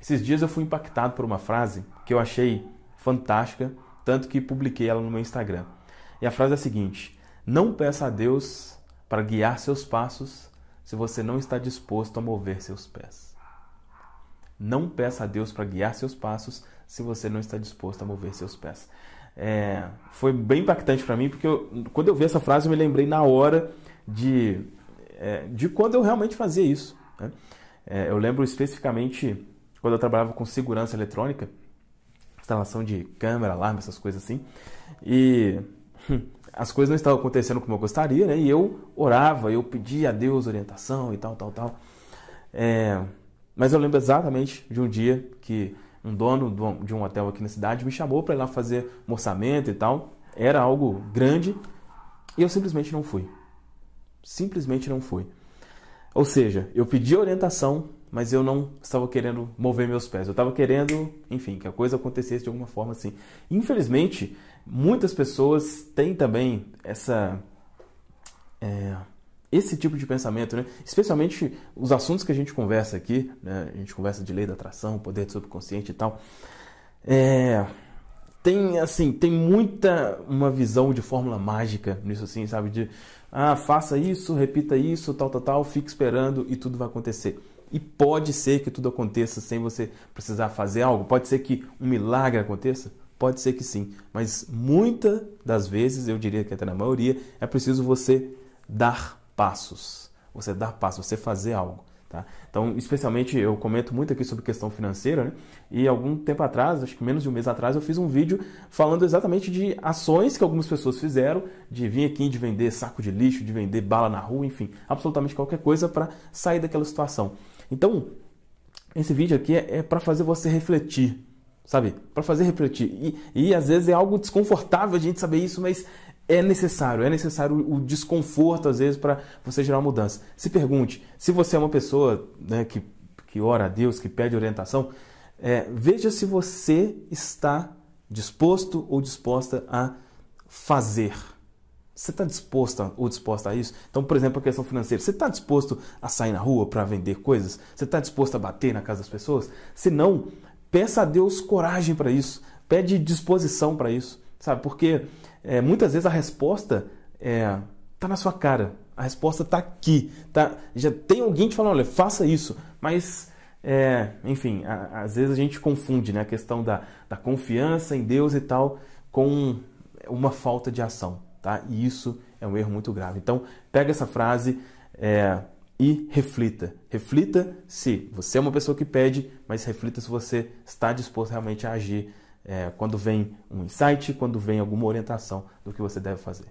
Esses dias eu fui impactado por uma frase que eu achei fantástica, tanto que publiquei ela no meu Instagram. E a frase é a seguinte: Não peça a Deus para guiar seus passos se você não está disposto a mover seus pés. Não peça a Deus para guiar seus passos se você não está disposto a mover seus pés. É, foi bem impactante para mim, porque eu, quando eu vi essa frase eu me lembrei na hora de, é, de quando eu realmente fazia isso. Né? É, eu lembro especificamente quando eu trabalhava com segurança eletrônica, instalação de câmera, alarme, essas coisas assim, e as coisas não estavam acontecendo como eu gostaria, né? E eu orava, eu pedia a Deus orientação e tal, tal, tal. É, mas eu lembro exatamente de um dia que um dono de um hotel aqui na cidade me chamou para ir lá fazer um orçamento e tal. Era algo grande e eu simplesmente não fui. Simplesmente não fui. Ou seja, eu pedi orientação, mas eu não estava querendo mover meus pés. Eu estava querendo, enfim, que a coisa acontecesse de alguma forma assim. Infelizmente, muitas pessoas têm também essa. É, esse tipo de pensamento, né? especialmente os assuntos que a gente conversa aqui, né? a gente conversa de lei da atração, poder do subconsciente e tal, é, tem assim, tem muita uma visão de fórmula mágica nisso assim, sabe? De ah, faça isso, repita isso, tal, tal, tal, fique esperando e tudo vai acontecer. E pode ser que tudo aconteça sem você precisar fazer algo, pode ser que um milagre aconteça, pode ser que sim, mas muitas das vezes, eu diria que até na maioria, é preciso você dar passos, você dar passos, você fazer algo. Tá? Então, especialmente, eu comento muito aqui sobre questão financeira, né? e algum tempo atrás, acho que menos de um mês atrás, eu fiz um vídeo falando exatamente de ações que algumas pessoas fizeram, de vir aqui de vender saco de lixo, de vender bala na rua, enfim, absolutamente qualquer coisa para sair daquela situação. Então, esse vídeo aqui é, é para fazer você refletir, sabe? Para fazer refletir. E, e às vezes é algo desconfortável a gente saber isso, mas é necessário, é necessário o desconforto às vezes para você gerar mudança. Se pergunte, se você é uma pessoa né, que, que ora a Deus, que pede orientação, é, veja se você está disposto ou disposta a fazer você está disposto ou disposta a isso? Então, por exemplo, a questão financeira. Você está disposto a sair na rua para vender coisas? Você está disposto a bater na casa das pessoas? Se não, peça a Deus coragem para isso. Pede disposição para isso. Sabe? Porque é, muitas vezes a resposta está é, na sua cara. A resposta está aqui. Tá? Já tem alguém te falando, olha, faça isso. Mas, é, enfim, a, às vezes a gente confunde né, a questão da, da confiança em Deus e tal com uma falta de ação. Tá? E isso é um erro muito grave. Então, pega essa frase é, e reflita. Reflita se você é uma pessoa que pede, mas reflita se você está disposto realmente a agir é, quando vem um insight, quando vem alguma orientação do que você deve fazer.